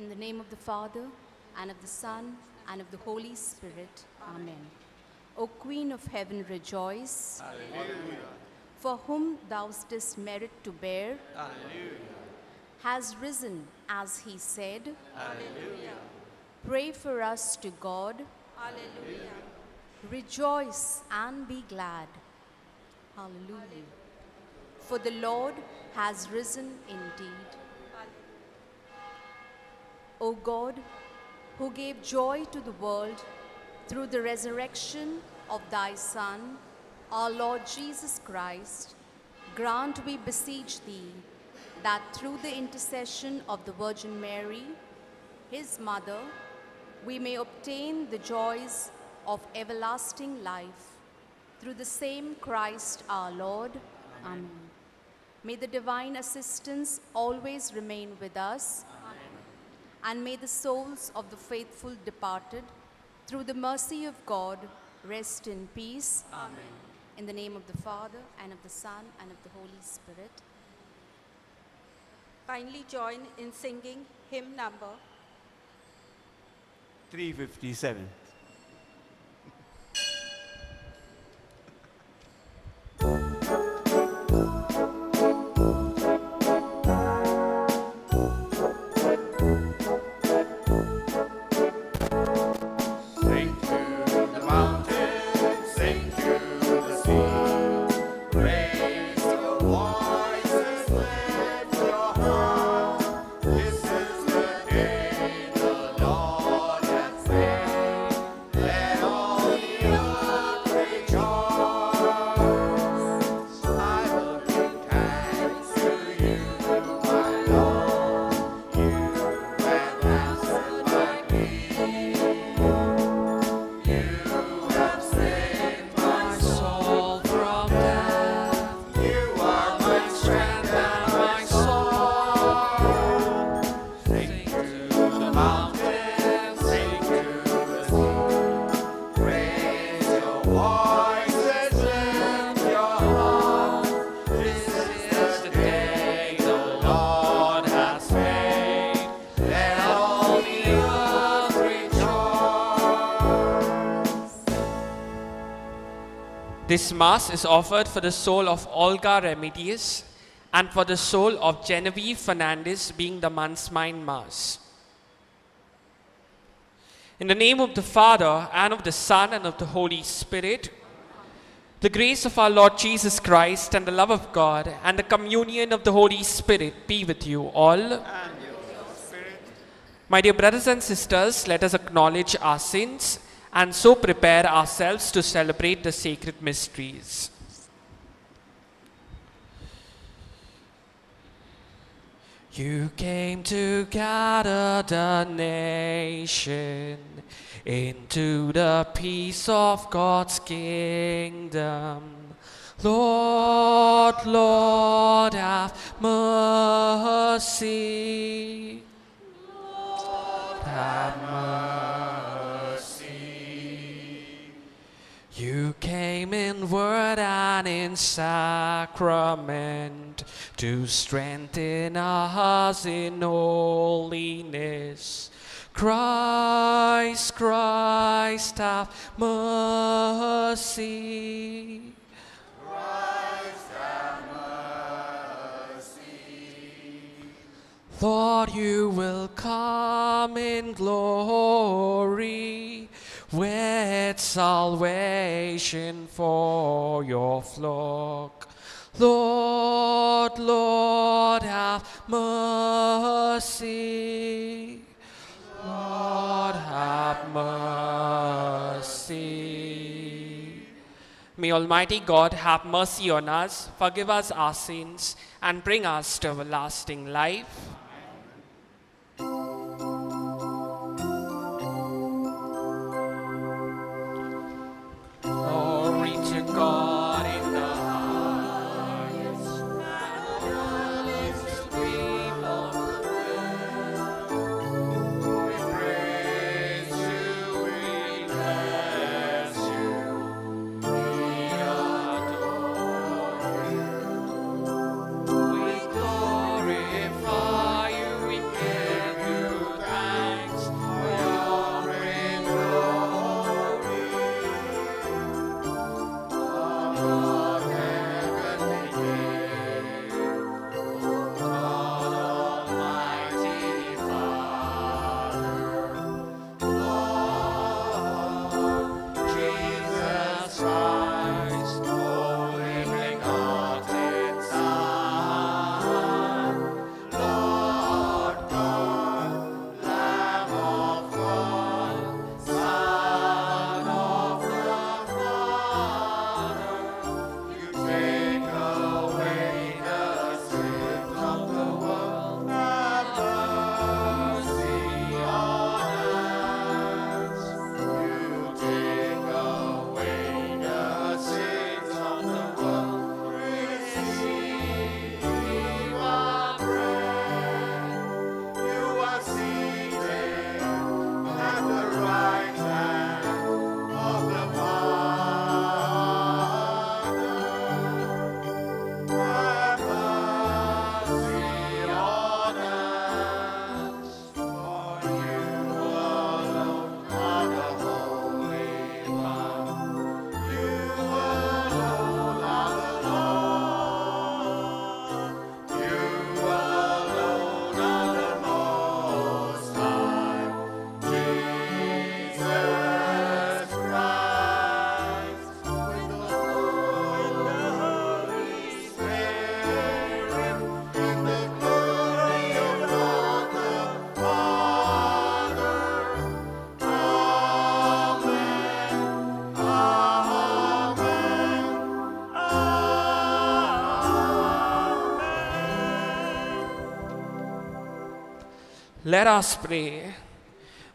In the name of the Father, and of the Son, and of the Holy Spirit. Amen. O Queen of Heaven, rejoice. For whom thou didst merit to bear, has risen as he said. Pray for us to God. Hallelujah. Rejoice and be glad. Hallelujah. For the Lord has risen indeed. O God, who gave joy to the world through the resurrection of thy Son, our Lord Jesus Christ, grant, we beseech thee, that through the intercession of the Virgin Mary, his mother, we may obtain the joys of everlasting life. Through the same Christ our Lord. Amen. May the divine assistance always remain with us. And may the souls of the faithful departed, through the mercy of God, rest in peace. Amen. In the name of the Father, and of the Son, and of the Holy Spirit. Kindly join in singing hymn number 357. This Mass is offered for the soul of Olga Remedios and for the soul of Genevieve Fernandez, being the month's mind Mass. In the name of the Father, and of the Son, and of the Holy Spirit, the grace of our Lord Jesus Christ, and the love of God, and the communion of the Holy Spirit be with you all. My dear brothers and sisters, let us acknowledge our sins and so prepare ourselves to celebrate the sacred mysteries. You came to gather the nation into the peace of God's kingdom. Lord, Lord, have mercy. Have mercy. You came in word and in sacrament to strengthen us in holiness. Christ, Christ, have mercy. Christ, have mercy. Lord, you will come in glory with salvation for your flock. Lord, Lord, have mercy. Lord, have mercy. May Almighty God have mercy on us, forgive us our sins, and bring us to everlasting life. Let us pray.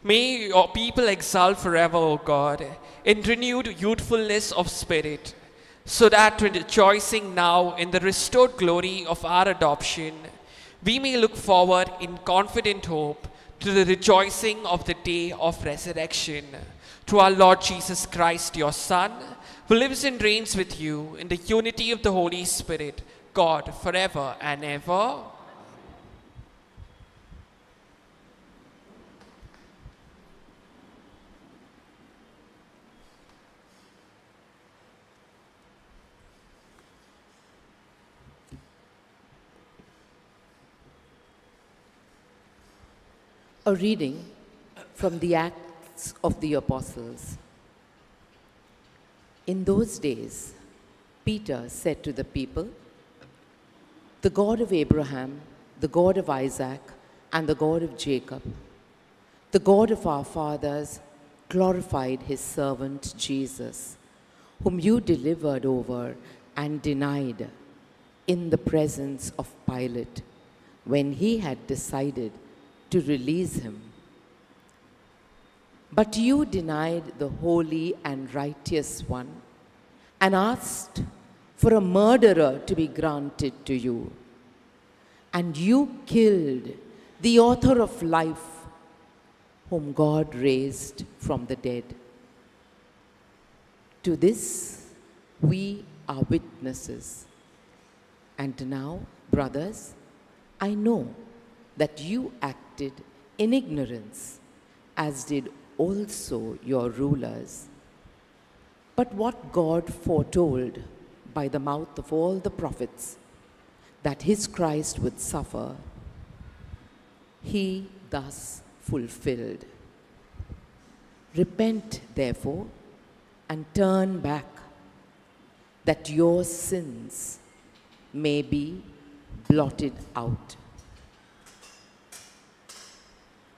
May your people exult forever, O God, in renewed youthfulness of spirit, so that rejoicing now in the restored glory of our adoption, we may look forward in confident hope to the rejoicing of the day of resurrection. To our Lord Jesus Christ, your Son, who lives and reigns with you in the unity of the Holy Spirit, God, forever and ever. A reading from the Acts of the Apostles. In those days, Peter said to the people, The God of Abraham, the God of Isaac, and the God of Jacob, the God of our fathers, glorified his servant Jesus, whom you delivered over and denied in the presence of Pilate when he had decided to release him. But you denied the holy and righteous one and asked for a murderer to be granted to you. And you killed the author of life, whom God raised from the dead. To this we are witnesses. And now, brothers, I know that you acted in ignorance, as did also your rulers. But what God foretold by the mouth of all the prophets, that his Christ would suffer, he thus fulfilled. Repent, therefore, and turn back, that your sins may be blotted out.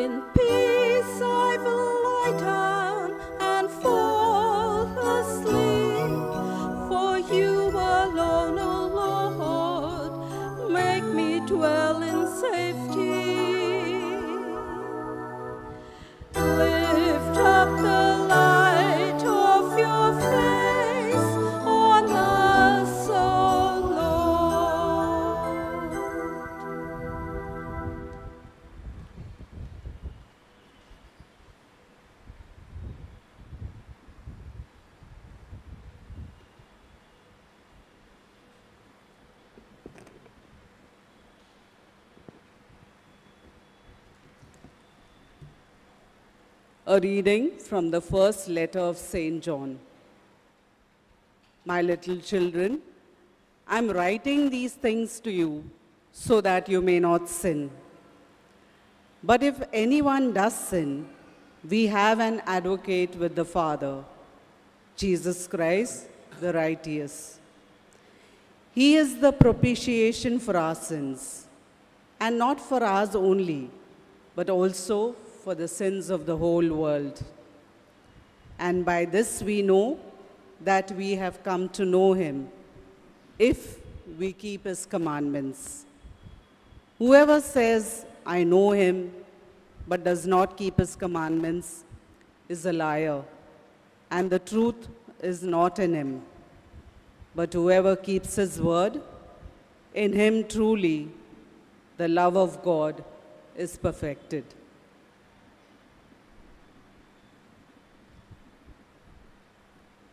In peace A reading from the first letter of St. John. My little children, I'm writing these things to you so that you may not sin. But if anyone does sin, we have an advocate with the Father, Jesus Christ, the righteous. He is the propitiation for our sins, and not for ours only, but also for the sins of the whole world. And by this we know that we have come to know him, if we keep his commandments. Whoever says, I know him, but does not keep his commandments, is a liar, and the truth is not in him. But whoever keeps his word, in him truly the love of God is perfected.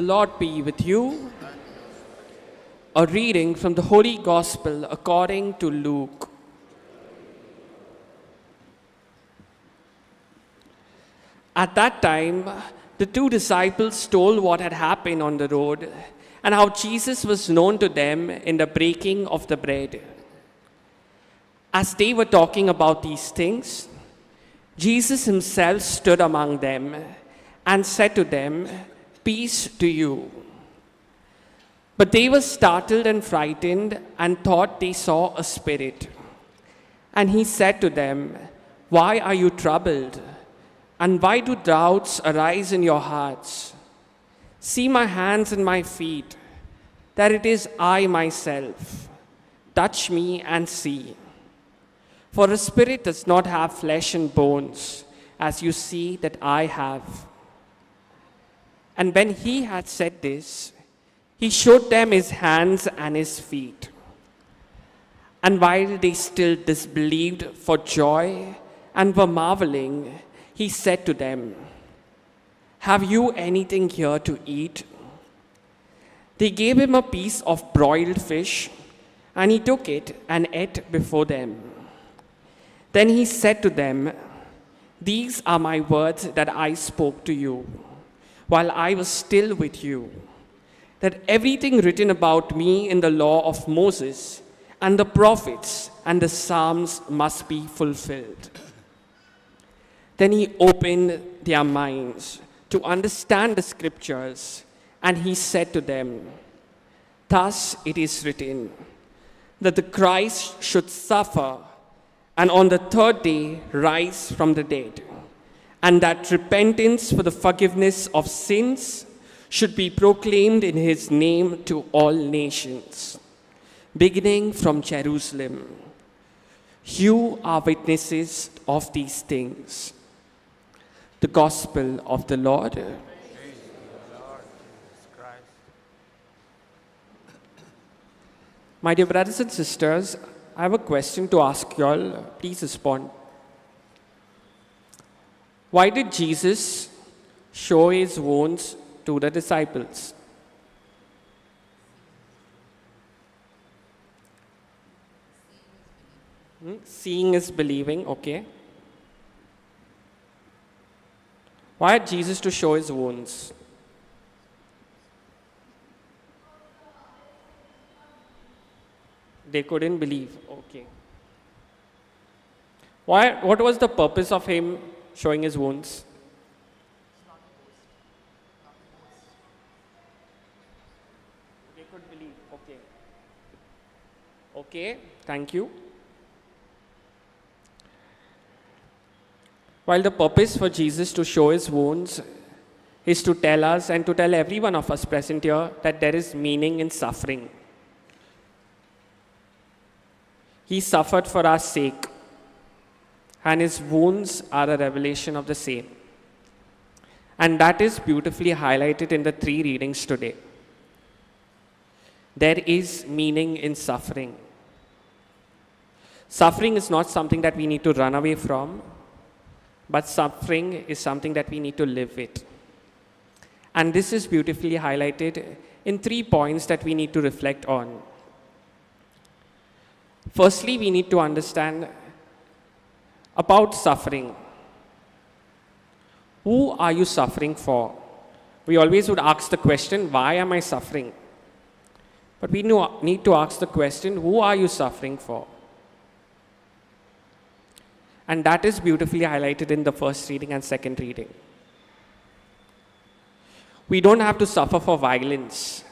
The Lord be with you. A reading from the Holy Gospel according to Luke. At that time, the two disciples told what had happened on the road and how Jesus was known to them in the breaking of the bread. As they were talking about these things, Jesus himself stood among them and said to them, Peace to you. But they were startled and frightened and thought they saw a spirit. And he said to them, Why are you troubled? And why do doubts arise in your hearts? See my hands and my feet, that it is I myself. Touch me and see. For a spirit does not have flesh and bones, as you see that I have. And when he had said this, he showed them his hands and his feet. And while they still disbelieved for joy and were marveling, he said to them, Have you anything here to eat? They gave him a piece of broiled fish, and he took it and ate before them. Then he said to them, These are my words that I spoke to you while I was still with you, that everything written about me in the law of Moses and the prophets and the Psalms must be fulfilled. Then he opened their minds to understand the scriptures, and he said to them, Thus it is written, that the Christ should suffer and on the third day rise from the dead, and that repentance for the forgiveness of sins should be proclaimed in his name to all nations, beginning from Jerusalem. You are witnesses of these things. The Gospel of the Lord. My dear brothers and sisters, I have a question to ask you all. Please respond. Why did Jesus show his wounds to the disciples? Hmm, Seeing is believing, okay. Why had Jesus to show his wounds? They couldn't believe. Okay. Why, what was the purpose of him showing his wounds? They could believe. Okay. Okay, thank you. While the purpose for Jesus to show his wounds is to tell us and to tell every one of us present here that there is meaning in suffering. He suffered for our sake, and his wounds are a revelation of the same. And that is beautifully highlighted in the three readings today. There is meaning in suffering. Suffering is not something that we need to run away from, but suffering is something that we need to live with. And this is beautifully highlighted in three points that we need to reflect on. Firstly, we need to understand about suffering. Who are you suffering for? We always would ask the question, why am I suffering? But we need to ask the question, who are you suffering for? And that is beautifully highlighted in the first reading and second reading. We don't have to suffer for violence.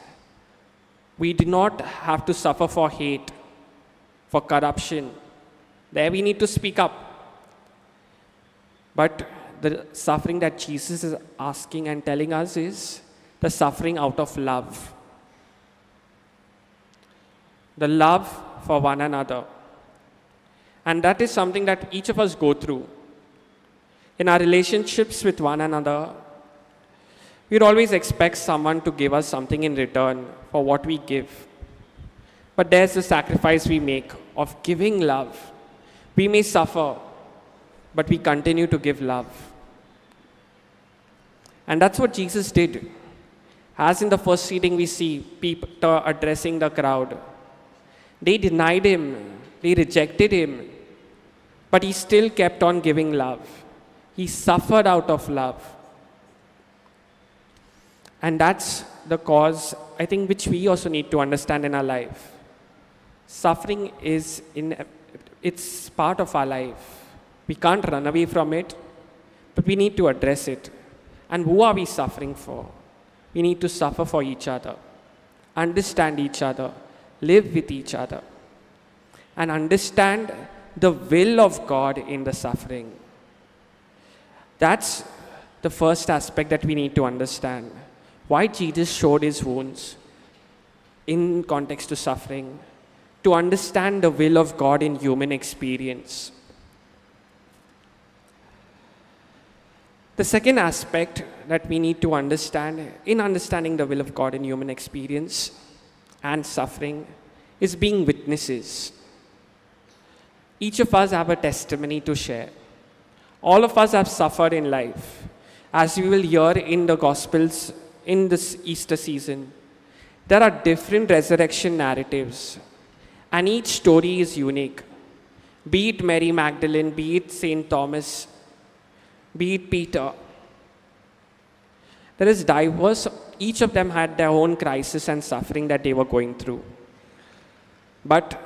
We do not have to suffer for hate, for corruption. There we need to speak up. But the suffering that Jesus is asking and telling us is the suffering out of love. The love for one another. And that is something that each of us go through. In our relationships with one another, we'd always expect someone to give us something in return for what we give. But there's the sacrifice we make of giving love. We may suffer, but we continue to give love. And that's what Jesus did. As in the first reading, we see Peter addressing the crowd. They denied him, they rejected him, but he still kept on giving love. He suffered out of love. And that's the cause, I think, which we also need to understand in our life. Suffering is in, it's part of our life. We can't run away from it, but we need to address it. And who are we suffering for? We need to suffer for each other, understand each other, live with each other, and understand the will of God in the suffering. That's the first aspect that we need to understand. Why Jesus showed his wounds in context to suffering, to understand the will of God in human experience. The second aspect that we need to understand in understanding the will of God in human experience and suffering is being witnesses. Each of us have a testimony to share. All of us have suffered in life. As we will hear in the Gospels in this Easter season, there are different resurrection narratives, and each story is unique. Be it Mary Magdalene, be it St. Thomas, be it Peter. There is diverse, each of them had their own crisis and suffering that they were going through. But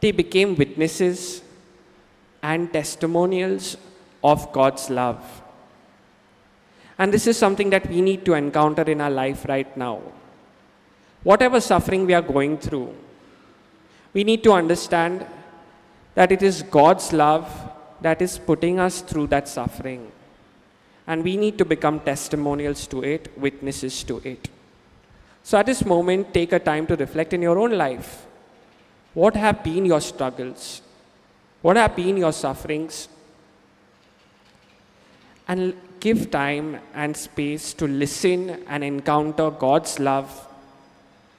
they became witnesses and testimonials of God's love. And this is something that we need to encounter in our life right now. Whatever suffering we are going through, we need to understand that it is God's love that is putting us through that suffering. And we need to become testimonials to it, witnesses to it. So at this moment, take a time to reflect in your own life. What have been your struggles? What have been your sufferings? And give time and space to listen and encounter God's love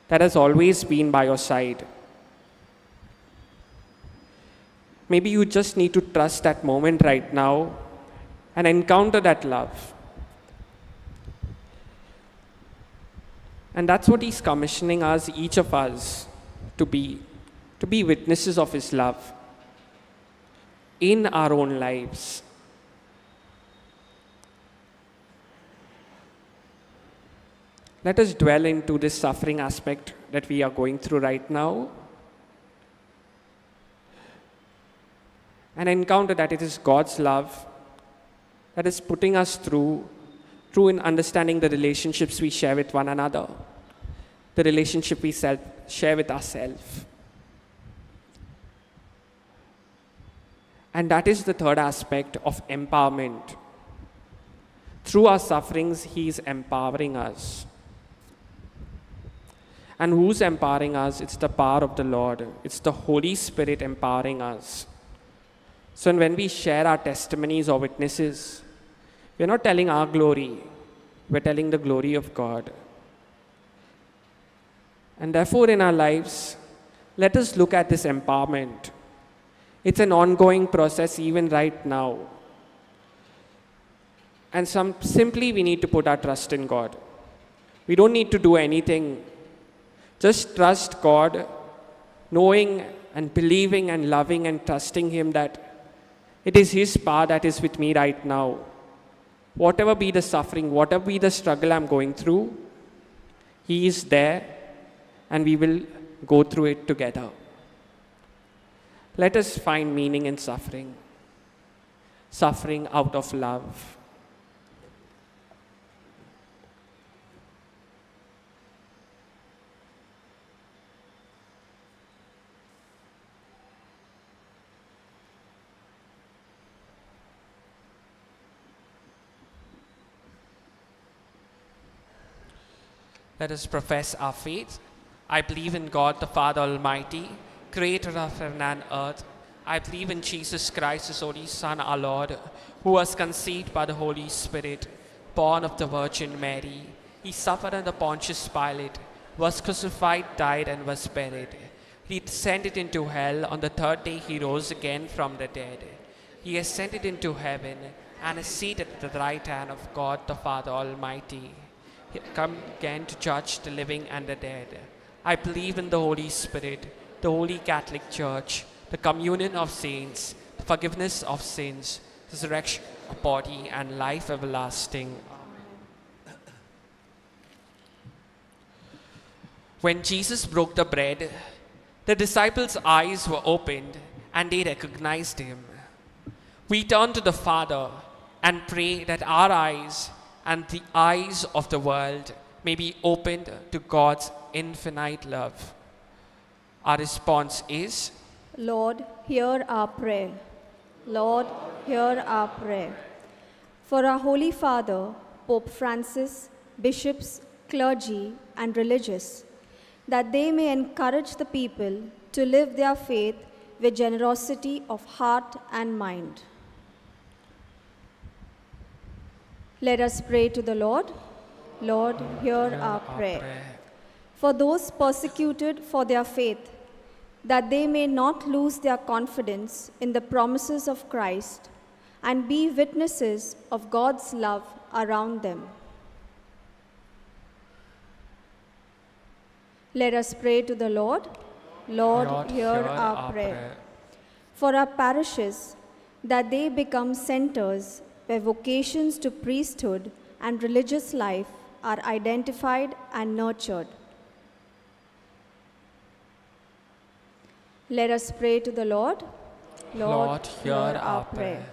that has always been by your side. Maybe you just need to trust that moment right now and encounter that love. And that's what He's commissioning us, each of us, to be to be witnesses of His love in our own lives. Let us dwell into this suffering aspect that we are going through right now and encounter that it is God's love that is putting us through, through in understanding the relationships we share with one another, the relationship we self, share with ourselves. And that is the third aspect of empowerment. Through our sufferings, He is empowering us. And who's empowering us? It's the power of the Lord, it's the Holy Spirit empowering us. So when we share our testimonies or witnesses, we're not telling our glory, we're telling the glory of God. And therefore, in our lives, let us look at this empowerment. It's an ongoing process, even right now. And some, simply, we need to put our trust in God. We don't need to do anything. Just trust God, knowing and believing and loving and trusting Him that it is His power that is with me right now. Whatever be the suffering, whatever be the struggle I'm going through, He is there and we will go through it together. Let us find meaning in suffering, suffering out of love. Let us profess our faith. I believe in God the Father Almighty, creator of heaven and earth. I believe in Jesus Christ, his only Son, our Lord, who was conceived by the Holy Spirit, born of the Virgin Mary. He suffered under Pontius Pilate, was crucified, died, and was buried. He descended into hell. On the third day, he rose again from the dead. He ascended into heaven and is seated at the right hand of God the Father Almighty. Come again to judge the living and the dead. I believe in the Holy Spirit, the Holy Catholic Church, the communion of saints, the forgiveness of sins, the resurrection of body, and life everlasting. When Jesus broke the bread, the disciples' eyes were opened and they recognized him. We turn to the Father and pray that our eyes and the eyes of the world may be opened to God's infinite love. Our response is Lord, hear our prayer. Lord, hear our prayer. For our Holy Father, Pope Francis, bishops, clergy, and religious, that they may encourage the people to live their faith with generosity of heart and mind. Let us pray to the Lord. Lord, hear our prayer. For those persecuted for their faith, that they may not lose their confidence in the promises of Christ and be witnesses of God's love around them. Let us pray to the Lord. Lord, hear, our, prayer. For our parishes, that they become centers where vocations to priesthood and religious life are identified and nurtured. Let us pray to the Lord. Lord, hear our prayer.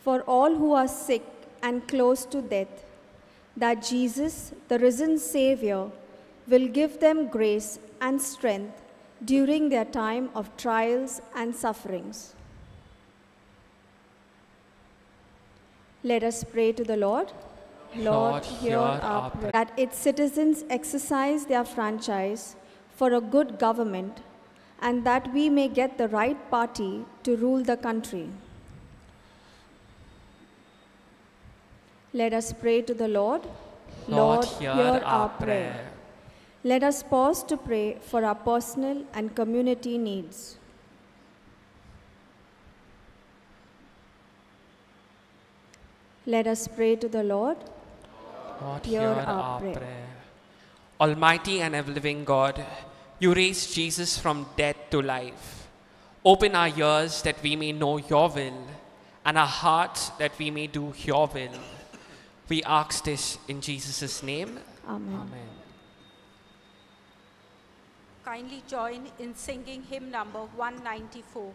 For all who are sick and close to death, that Jesus, the risen Savior, will give them grace and strength during their time of trials and sufferings. Let us pray to the Lord. Lord, hear our prayer. That its citizens exercise their franchise for a good government and that we may get the right party to rule the country. Let us pray to the Lord. Lord, hear our prayer. Let us pause to pray for our personal and community needs. Let us pray to the Lord. Lord, Hear hear our our prayer. prayer. Almighty and ever living God, you raised Jesus from death to life. Open our ears that we may know your will, and our hearts that we may do your will. We ask this in Jesus' name. Amen. Amen. Kindly join in singing hymn number 194.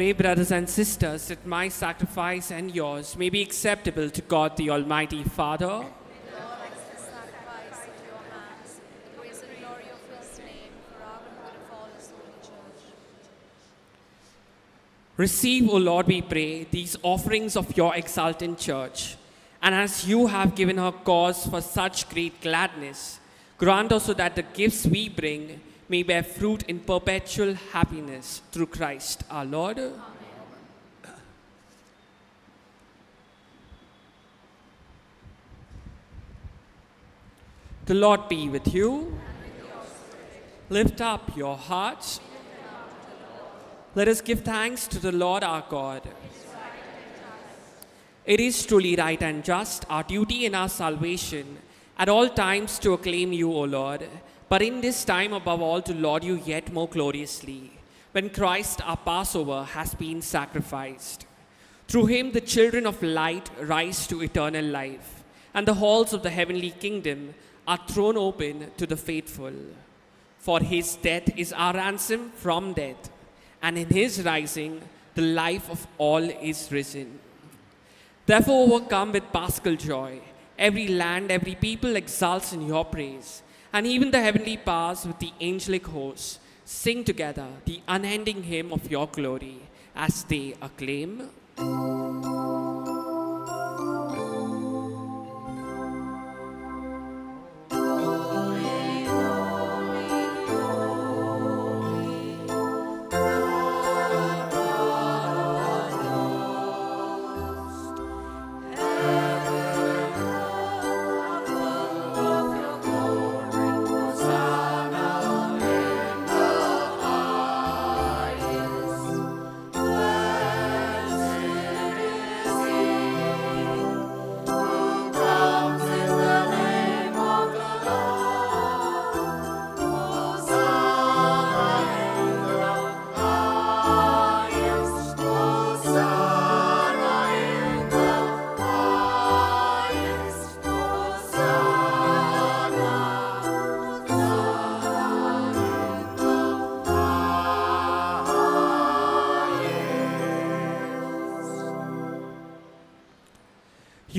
Pray, brothers and sisters, that my sacrifice and yours may be acceptable to God the Almighty Father. Lord, accept the sacrifice into your hands, the praise and glory of his name, for our good of all his holy church. Receive, O Lord, we pray, these offerings of your exultant church. And as you have given her cause for such great gladness, grant also that the gifts we bring may bear fruit in perpetual happiness through Christ our Lord. The Lord be with you. Lift up your hearts. Let us give thanks to the Lord our God. It is truly right and just, our duty and our salvation, at all times to acclaim you, O Lord, but in this time above all to laud you yet more gloriously, when Christ our Passover has been sacrificed. Through him the children of light rise to eternal life, and the halls of the heavenly kingdom are thrown open to the faithful. For his death is our ransom from death, and in his rising, the life of all is risen. Therefore, overcome with paschal joy, every land, every people exults in your praise, and even the heavenly powers with the angelic hosts sing together the unending hymn of your glory as they acclaim.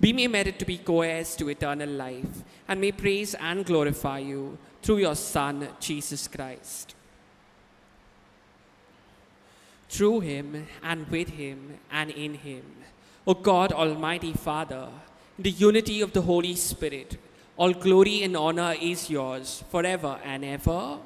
we may merit to be co heirs to eternal life, and may praise and glorify you through your Son, Jesus Christ. Through him, and with him, and in him, O God, Almighty Father, in the unity of the Holy Spirit, all glory and honor is yours forever and ever. Amen.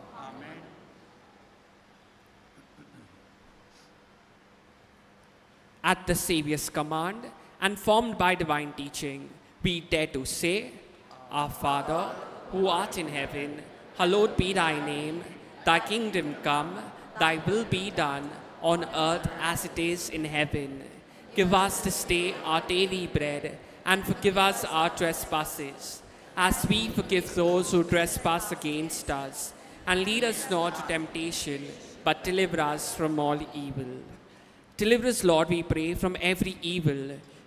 At the Saviour's command and formed by divine teaching, we dare to say, Our Father, who art in heaven, hallowed be thy name. Thy kingdom come, thy will be done, on earth as it is in heaven. Give us this day our daily bread, and forgive us our trespasses, as we forgive those who trespass against us. And lead us not to temptation, but deliver us from all evil. Deliver us, Lord, we pray, from every evil.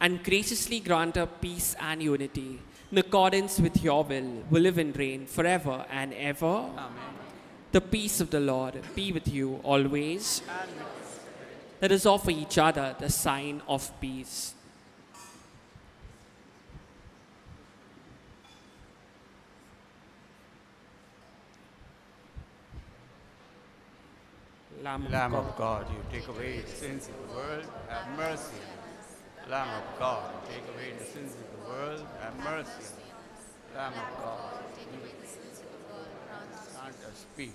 and graciously grant her peace and unity. In accordance with your will, we live and reign forever and ever. Amen. The peace of the Lord be with you always. Let us offer each other the sign of peace. Lamb of Lamb God. of God, you take away the sins of the world, have mercy. Lamb of God, take away the sins of the world, have mercy. Lamb of God, grant us peace.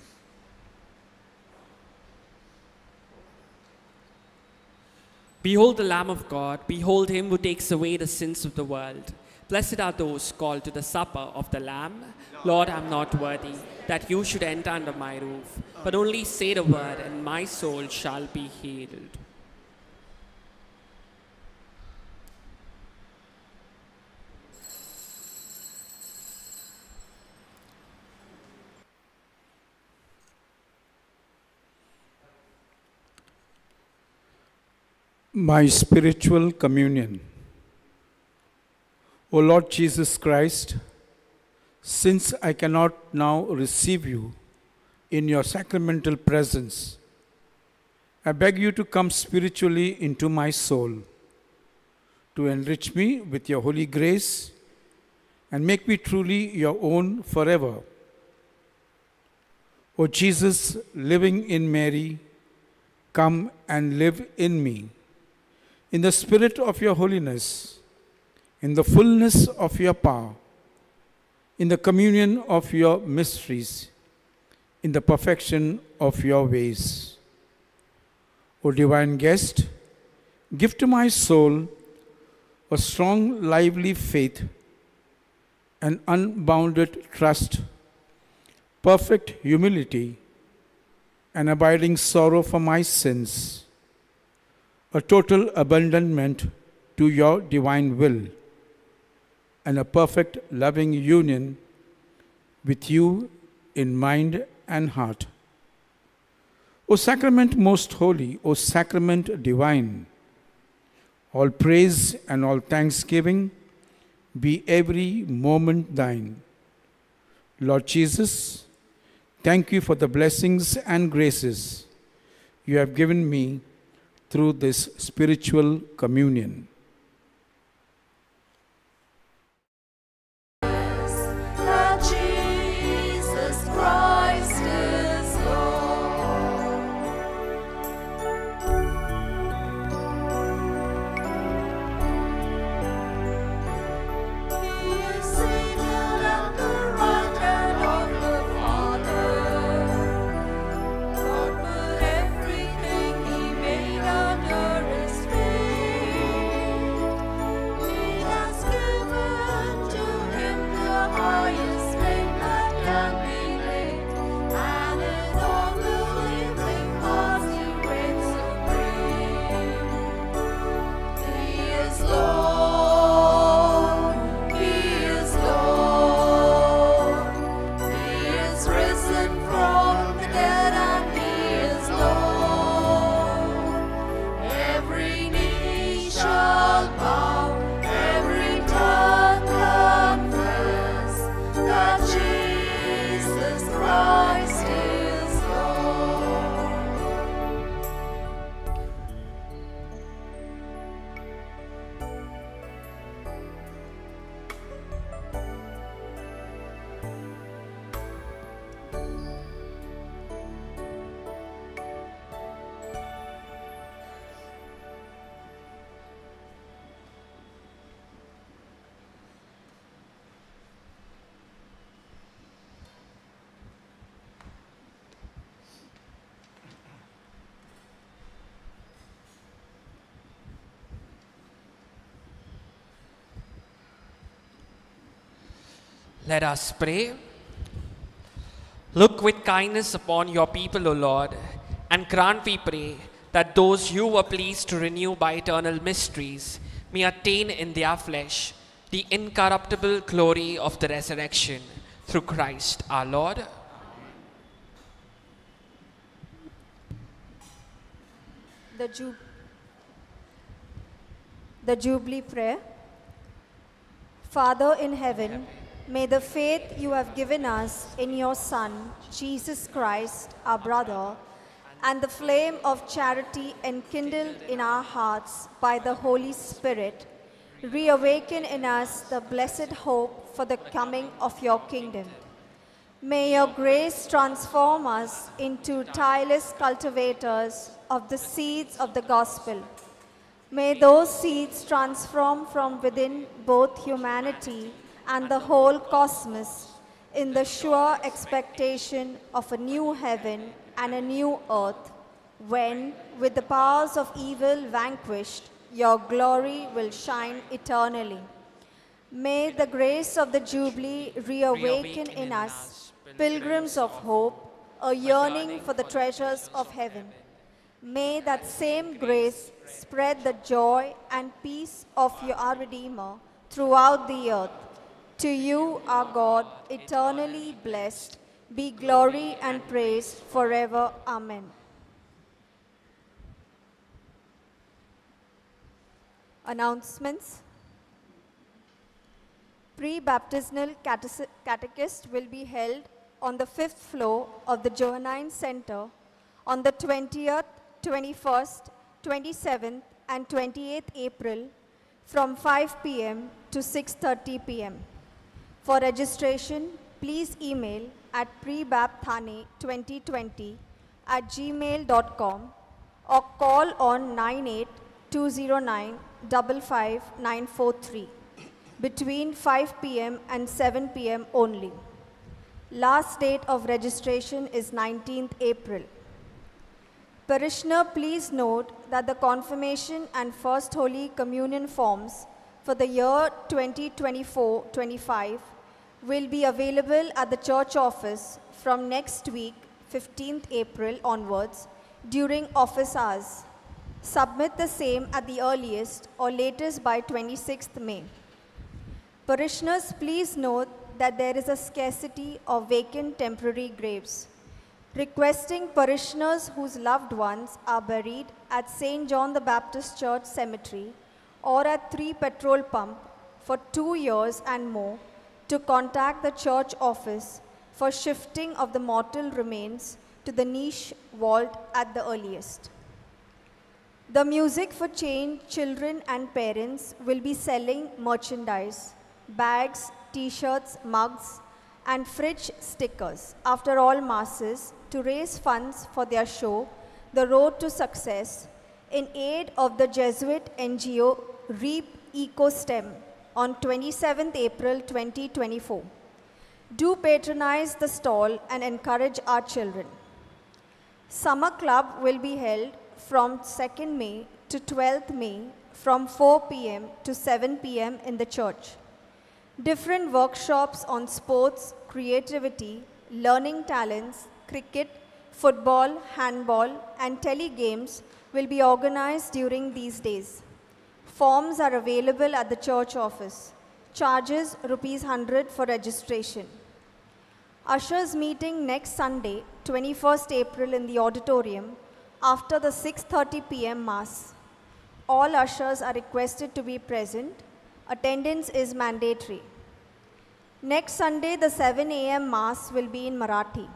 Behold the Lamb of God, behold him who takes away the sins of the world. Blessed are those called to the supper of the Lamb. Lord, I am not worthy that you should enter under my roof, but only say the word, and my soul shall be healed. My spiritual communion. O Lord Jesus Christ, since I cannot now receive you in your sacramental presence, I beg you to come spiritually into my soul, to enrich me with your holy grace and make me truly your own forever. O Jesus, living in Mary, come and live in me. In the spirit of your holiness, in the fullness of your power, in the communion of your mysteries, in the perfection of your ways. O divine guest, give to my soul a strong, lively faith, an unbounded trust, perfect humility, an abiding sorrow for my sins, a total abandonment to your divine will, and a perfect loving union with you in mind and heart. O sacrament most holy, O sacrament divine, all praise and all thanksgiving be every moment thine. Lord Jesus, thank you for the blessings and graces you have given me through this spiritual communion. and from Let us pray. Look with kindness upon your people, O Lord, and grant, we pray, that those you were pleased to renew by eternal mysteries may attain in their flesh the incorruptible glory of the resurrection through Christ our Lord. The, Ju- the Jubilee Prayer. Father in heaven, may the faith you have given us in your Son, Jesus Christ, our brother, and the flame of charity enkindled in our hearts by the Holy Spirit, reawaken in us the blessed hope for the coming of your kingdom. May your grace transform us into tireless cultivators of the seeds of the gospel. May those seeds transform from within both humanity and the whole cosmos in the sure expectation of a new heaven and a new earth, when, with the powers of evil vanquished, your glory will shine eternally. May the grace of the Jubilee reawaken in us, pilgrims of hope, a yearning for the treasures of heaven. May that same grace spread the joy and peace of your Redeemer throughout the earth. To you, our God, eternally blessed, be glory and praise forever. Amen. Announcements. Pre-baptismal catech- catechist will be held on the fifth floor of the Johannine Center on the 20th, 21st, 27th, and 28th April from 5 p.m. to 6:30 p.m. For registration, please email at prebapthane2020 at gmail.com or call on 98 55943 between 5 p.m. and 7 p.m. only. Last date of registration is 19th April. Parishioner, please note that the confirmation and First Holy Communion forms for the year 2024-25 will be available at the church office from next week, 15th April onwards, during office hours. Submit the same at the earliest or latest by 26th May. Parishioners, please note that there is a scarcity of vacant temporary graves. Requesting parishioners whose loved ones are buried at St. John the Baptist Church Cemetery or at 3 Petrol Pump for two years and more to contact the church office for shifting of the mortal remains to the niche vault at the earliest. The Music for Change children and parents will be selling merchandise, bags, t-shirts, mugs, and fridge stickers after all masses to raise funds for their show, The Road to Success, in aid of the Jesuit NGO REAP EcoSTEM on 27th April 2024. Do patronize the stall and encourage our children. Summer Club will be held from 2nd May to 12th May from 4 p.m. to 7 p.m. in the church. Different workshops on sports, creativity, learning talents, cricket, football, handball, and telegames will be organized during these days. Forms are available at the church office. Charges rupees 100 for registration. Ushers meeting next Sunday, 21st April in the auditorium after the 6:30 p.m. mass. All ushers are requested to be present. Attendance is mandatory. Next Sunday, the 7 a.m. Mass will be in Marathi.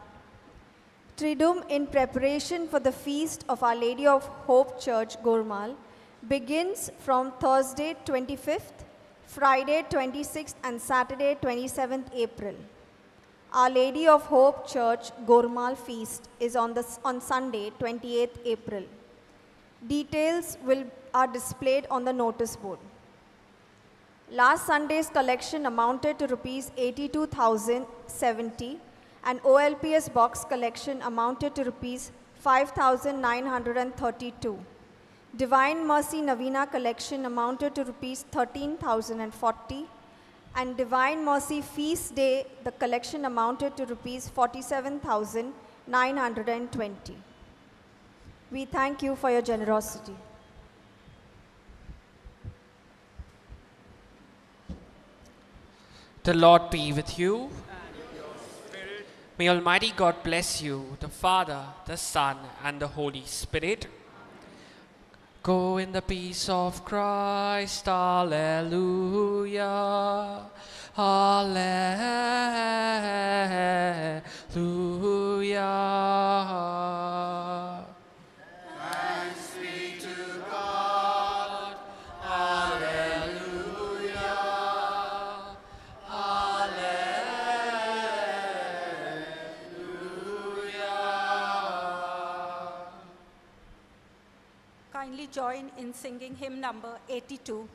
Triduum, in preparation for the feast of Our Lady of Hope Church, Gormal, begins from Thursday 25th, Friday 26th, and Saturday 27th April. Our Lady of Hope Church, Gormal feast is on, the, on Sunday 28th April. Details will, are displayed on the notice board. Last Sunday's collection amounted to rupees 82,070 and OLPS box collection amounted to rupees 5,932. Divine Mercy Novena collection amounted to rupees 13,040 and Divine Mercy Feast Day, the collection amounted to rupees 47,920. We thank you for your generosity. The Lord be with you. May Almighty God bless you, the Father, the Son, and the Holy Spirit. Go in the peace of Christ. Alleluia. Alleluia. in singing hymn number 82.